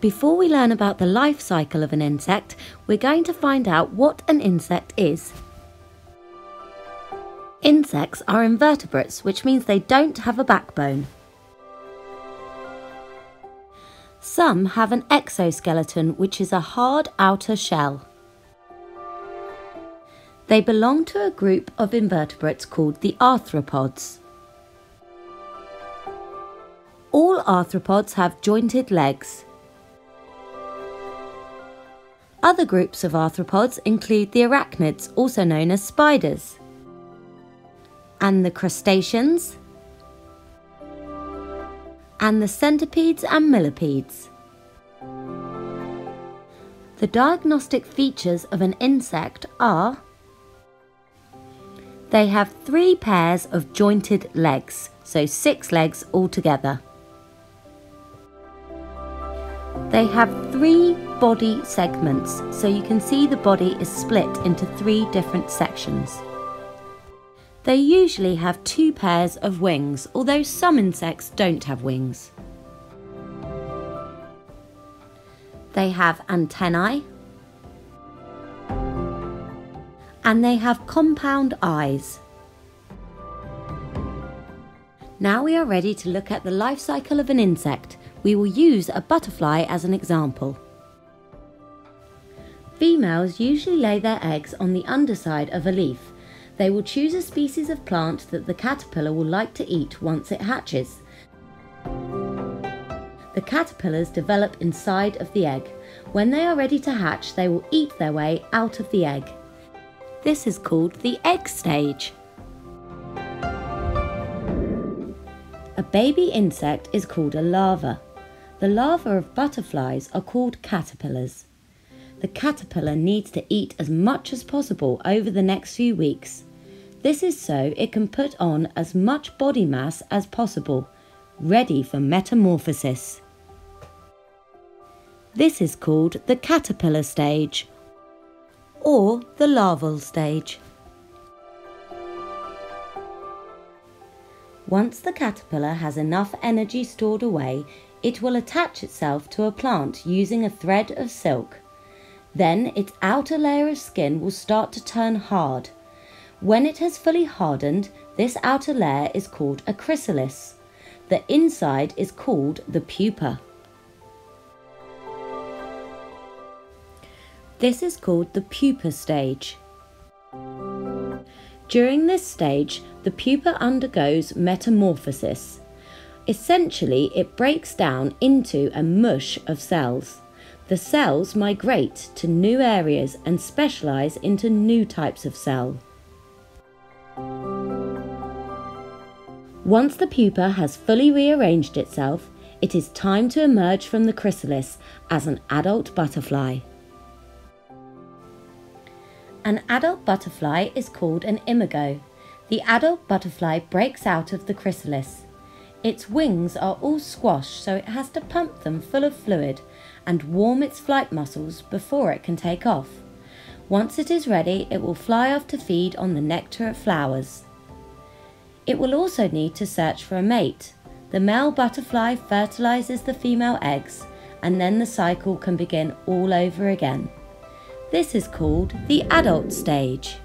Before we learn about the life cycle of an insect, we're going to find out what an insect is. Insects are invertebrates, which means they don't have a backbone. Some have an exoskeleton, which is a hard outer shell. They belong to a group of invertebrates called the arthropods. All arthropods have jointed legs. Other groups of arthropods include the arachnids, also known as spiders, and the crustaceans, and the centipedes and millipedes. The diagnostic features of an insect are they have three pairs of jointed legs, so six legs altogether. They have three body segments, so you can see the body is split into three different sections. They usually have two pairs of wings, although some insects don't have wings. They have antennae, and they have compound eyes. Now we are ready to look at the life cycle of an insect. We will use a butterfly as an example. Females usually lay their eggs on the underside of a leaf. They will choose a species of plant that the caterpillar will like to eat once it hatches. The caterpillars develop inside of the egg. When they are ready to hatch, they will eat their way out of the egg. This is called the egg stage. A baby insect is called a larva. The larvae of butterflies are called caterpillars. The caterpillar needs to eat as much as possible over the next few weeks. This is so it can put on as much body mass as possible, ready for metamorphosis. This is called the caterpillar stage or the larval stage. Once the caterpillar has enough energy stored away, it will attach itself to a plant using a thread of silk. Then its outer layer of skin will start to turn hard. When it has fully hardened, this outer layer is called a chrysalis. The inside is called the pupa. This is called the pupa stage. During this stage, the pupa undergoes metamorphosis. Essentially, it breaks down into a mush of cells. The cells migrate to new areas and specialise into new types of cell. Once the pupa has fully rearranged itself, it is time to emerge from the chrysalis as an adult butterfly. An adult butterfly is called an imago. The adult butterfly breaks out of the chrysalis. Its wings are all squashed so it has to pump them full of fluid and warm its flight muscles before it can take off. Once it is ready, it will fly off to feed on the nectar of flowers. It will also need to search for a mate. The male butterfly fertilizes the female eggs and then the cycle can begin all over again. This is called the adult stage.